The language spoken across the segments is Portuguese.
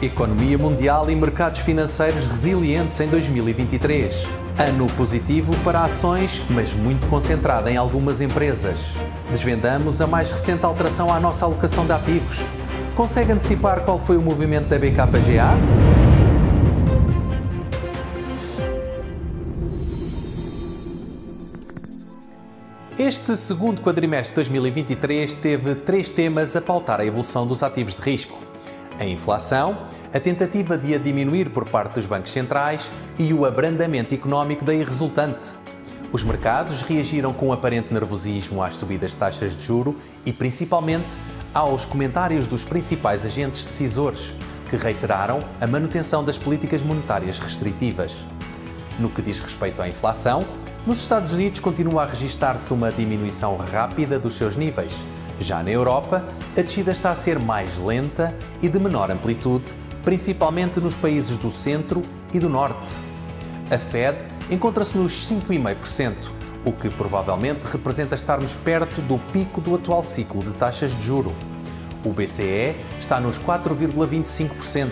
Economia mundial e mercados financeiros resilientes em 2023. Ano positivo para ações, mas muito concentrado em algumas empresas. Desvendamos a mais recente alteração à nossa alocação de ativos. Consegue antecipar qual foi o movimento da BKGA? Este segundo quadrimestre de 2023 teve três temas a pautar a evolução dos ativos de risco: a inflação, a tentativa de a diminuir por parte dos bancos centrais e o abrandamento económico daí resultante. Os mercados reagiram com aparente nervosismo às subidas de taxas de juro e principalmente aos comentários dos principais agentes decisores, que reiteraram a manutenção das políticas monetárias restritivas. No que diz respeito à inflação, nos Estados Unidos continua a registrar-se uma diminuição rápida dos seus níveis. Já na Europa, a descida está a ser mais lenta e de menor amplitude, principalmente nos países do centro e do norte. A Fed encontra-se nos 5,5%, o que provavelmente representa estarmos perto do pico do atual ciclo de taxas de juro. O BCE está nos 4,25%,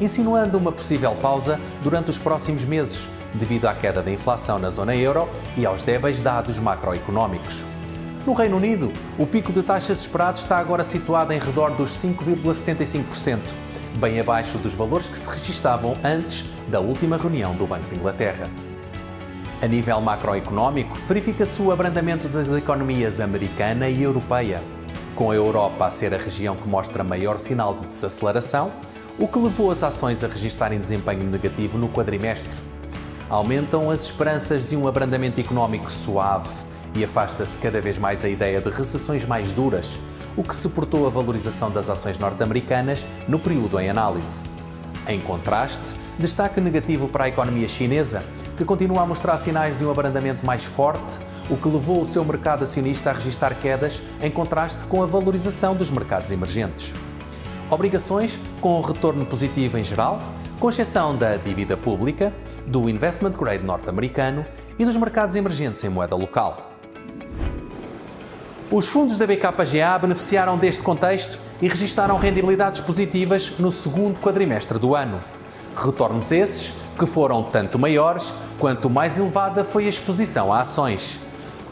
insinuando uma possível pausa durante os próximos meses, devido à queda da inflação na zona euro e aos débeis dados macroeconómicos. No Reino Unido, o pico de taxas esperado está agora situado em redor dos 5,75%, bem abaixo dos valores que se registavam antes da última reunião do Banco de Inglaterra. A nível macroeconómico, verifica-se o abrandamento das economias americana e europeia, com a Europa a ser a região que mostra maior sinal de desaceleração, o que levou as ações a registarem desempenho negativo no quadrimestre aumentam as esperanças de um abrandamento económico suave e afasta-se cada vez mais a ideia de recessões mais duras, o que suportou a valorização das ações norte-americanas no período em análise. Em contraste, destaque negativo para a economia chinesa, que continua a mostrar sinais de um abrandamento mais forte, o que levou o seu mercado acionista a registrar quedas em contraste com a valorização dos mercados emergentes. Obrigações com retorno positivo em geral, com exceção da dívida pública, do investment grade norte-americano e dos mercados emergentes em moeda local. Os fundos da BKGA beneficiaram deste contexto e registaram rendibilidades positivas no segundo quadrimestre do ano. Retornos esses que foram tanto maiores quanto mais elevada foi a exposição a ações.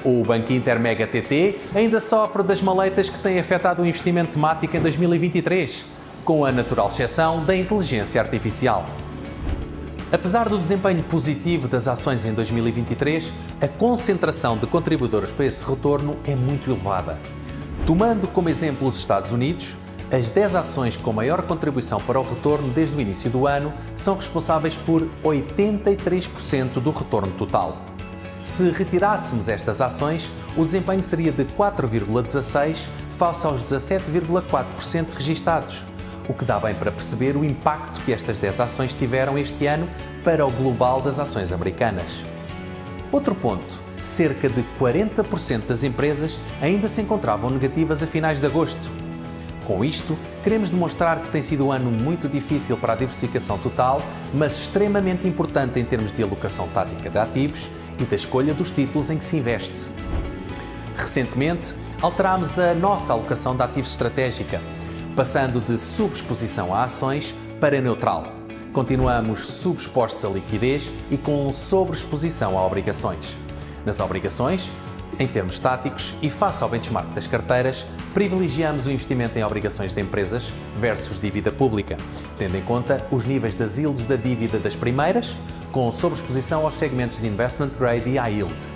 O Banco Inter Mega TT ainda sofre das maleitas que têm afetado o investimento temático em 2023, com a natural exceção da inteligência artificial. Apesar do desempenho positivo das ações em 2023, a concentração de contribuidores para esse retorno é muito elevada. Tomando como exemplo os Estados Unidos, as 10 ações com maior contribuição para o retorno desde o início do ano são responsáveis por 83% do retorno total. Se retirássemos estas ações, o desempenho seria de 4,16 face aos 17,4% registados o que dá bem para perceber o impacto que estas 10 ações tiveram este ano para o global das ações americanas. Outro ponto: cerca de 40% das empresas ainda se encontravam negativas a finais de agosto. Com isto, queremos demonstrar que tem sido um ano muito difícil para a diversificação total, mas extremamente importante em termos de alocação tática de ativos e da escolha dos títulos em que se investe. Recentemente, alterámos a nossa alocação de ativos estratégica passando de subexposição a ações para neutral. Continuamos subexpostos à liquidez e com sobreexposição a obrigações. Nas obrigações, em termos táticos e face ao benchmark das carteiras, privilegiamos o investimento em obrigações de empresas versus dívida pública, tendo em conta os níveis das yields da dívida das primeiras, com sobreexposição aos segmentos de investment grade e high yield.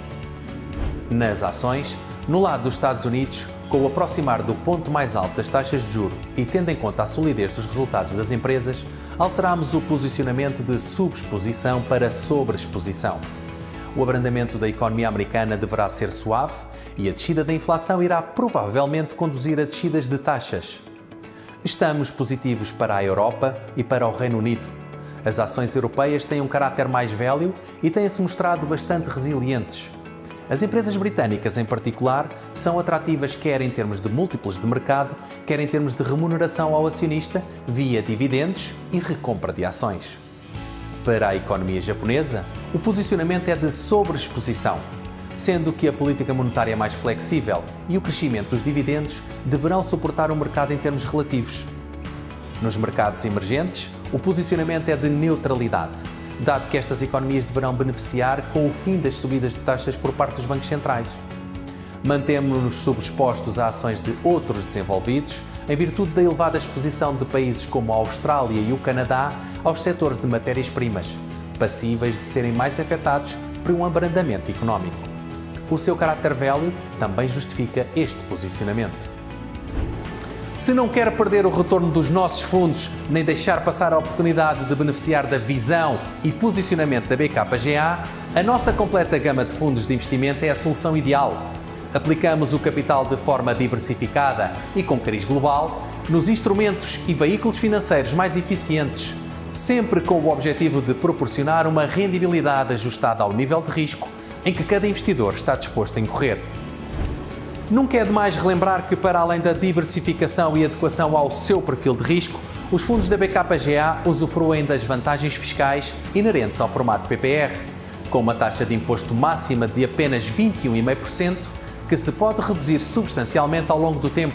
Nas ações, no lado dos Estados Unidos, com o aproximar do ponto mais alto das taxas de juro e tendo em conta a solidez dos resultados das empresas, alteramos o posicionamento de subexposição para sobreexposição. O abrandamento da economia americana deverá ser suave e a descida da inflação irá provavelmente conduzir a descidas de taxas. Estamos positivos para a Europa e para o Reino Unido. As ações europeias têm um caráter mais velho e têm-se mostrado bastante resilientes. As empresas britânicas, em particular, são atrativas quer em termos de múltiplos de mercado, quer em termos de remuneração ao acionista via dividendos e recompra de ações. Para a economia japonesa, o posicionamento é de sobreexposição, sendo que a política monetária é mais flexível e o crescimento dos dividendos deverão suportar o mercado em termos relativos. Nos mercados emergentes, o posicionamento é de neutralidade, dado que estas economias deverão beneficiar com o fim das subidas de taxas por parte dos bancos centrais. Mantemos-nos subexpostos a ações de outros desenvolvidos, em virtude da elevada exposição de países como a Austrália e o Canadá aos setores de matérias-primas, passíveis de serem mais afetados por um abrandamento económico. O seu caráter velho também justifica este posicionamento. Se não quer perder o retorno dos nossos fundos, nem deixar passar a oportunidade de beneficiar da visão e posicionamento da BKGA, a nossa completa gama de fundos de investimento é a solução ideal. Aplicamos o capital de forma diversificada e com cariz global nos instrumentos e veículos financeiros mais eficientes, sempre com o objetivo de proporcionar uma rendibilidade ajustada ao nível de risco em que cada investidor está disposto a incorrer. Nunca é demais relembrar que, para além da diversificação e adequação ao seu perfil de risco, os fundos da BKGA usufruem das vantagens fiscais inerentes ao formato PPR, com uma taxa de imposto máxima de apenas 21,5%, que se pode reduzir substancialmente ao longo do tempo.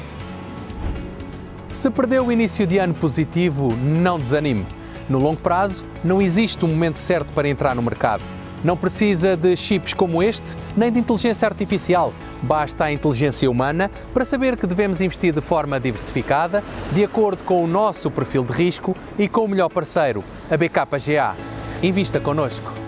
Se perdeu o início de ano positivo, não desanime. No longo prazo, não existe um momento certo para entrar no mercado. Não precisa de chips como este, nem de inteligência artificial. Basta a inteligência humana para saber que devemos investir de forma diversificada, de acordo com o nosso perfil de risco e com o melhor parceiro, a BKGA. Invista connosco.